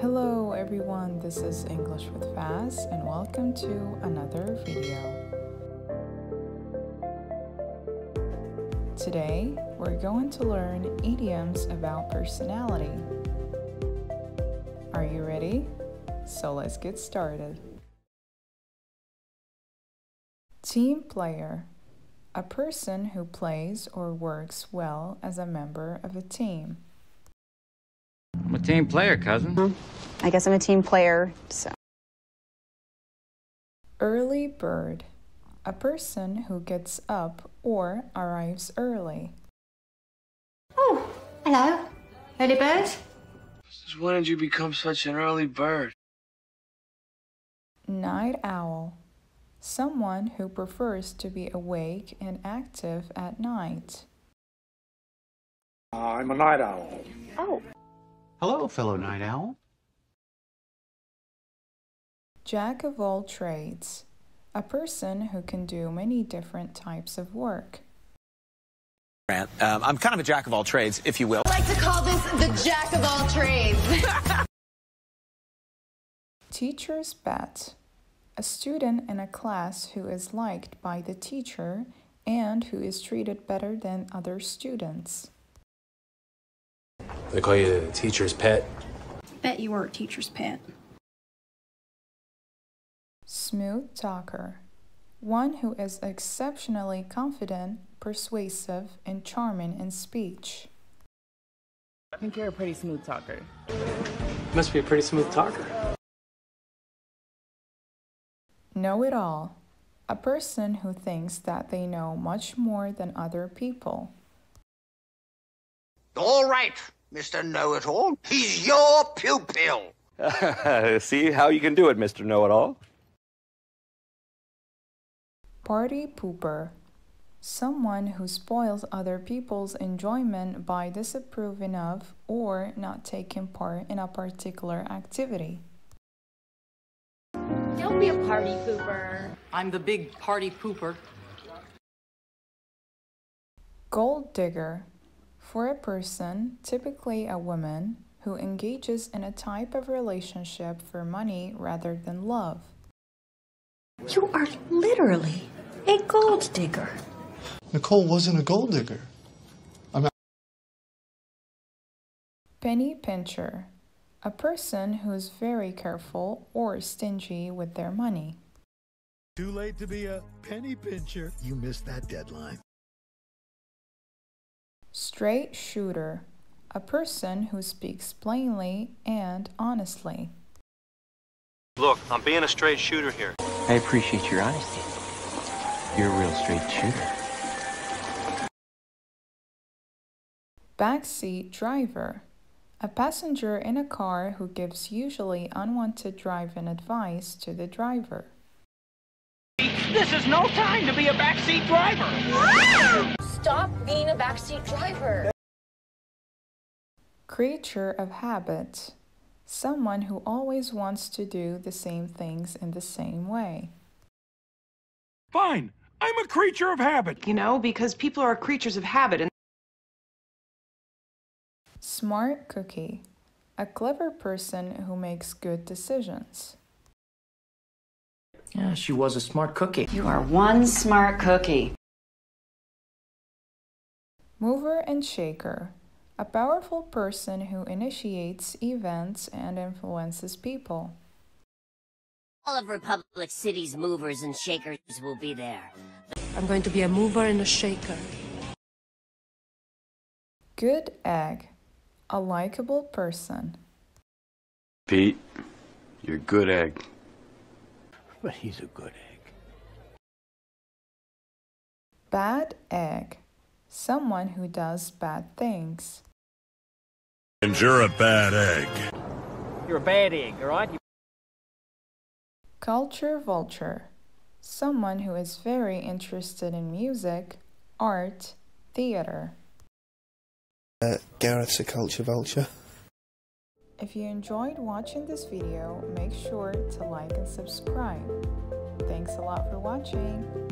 Hello everyone, this is English with Faz and welcome to another video. Today, we're going to learn idioms about personality. Are you ready? So let's get started. Team player a person who plays or works well as a member of a team. I'm a team player, cousin. Hmm. I guess I'm a team player, so. Early bird. A person who gets up or arrives early. Oh, hello. Early bird? Since when did you become such an early bird? Night owl. Someone who prefers to be awake and active at night. Uh, I'm a night owl. Oh. Hello, fellow night owl. Jack of all trades. A person who can do many different types of work. Um, I'm kind of a jack of all trades, if you will. I like to call this the jack of all trades. Teacher's pet. A student in a class who is liked by the teacher and who is treated better than other students. They call you the teacher's pet. Bet you weren't teacher's pet. Smooth talker. One who is exceptionally confident, persuasive, and charming in speech. I think you're a pretty smooth talker. Must be a pretty smooth talker. Know it all. A person who thinks that they know much more than other people. All right, Mr. Know It All. He's your pupil. See how you can do it, Mr. Know It All. Party pooper. Someone who spoils other people's enjoyment by disapproving of or not taking part in a particular activity. Don't be a party pooper. I'm the big party pooper. Gold digger. For a person, typically a woman, who engages in a type of relationship for money rather than love. You are literally a gold digger. Nicole wasn't a gold digger. I'm Penny pincher. A person who is very careful or stingy with their money. Too late to be a penny pincher. You missed that deadline. Straight shooter. A person who speaks plainly and honestly. Look, I'm being a straight shooter here. I appreciate your honesty. You're a real straight shooter. Backseat driver. A passenger in a car who gives usually unwanted driving advice to the driver. This is no time to be a backseat driver. Stop being a backseat driver. Creature of habit. Someone who always wants to do the same things in the same way. Fine. I'm a creature of habit. You know, because people are creatures of habit and Smart cookie. A clever person who makes good decisions. Yeah, she was a smart cookie. You are one smart cookie. Mover and shaker. A powerful person who initiates events and influences people. All of Republic City's movers and shakers will be there. I'm going to be a mover and a shaker. Good egg. A likable person. Pete, you're a good egg. But he's a good egg. Bad egg. Someone who does bad things. And you're a bad egg. You're a bad egg, alright? Culture vulture. Someone who is very interested in music, art, theater. Uh, Gareth's a culture vulture. If you enjoyed watching this video, make sure to like and subscribe. Thanks a lot for watching.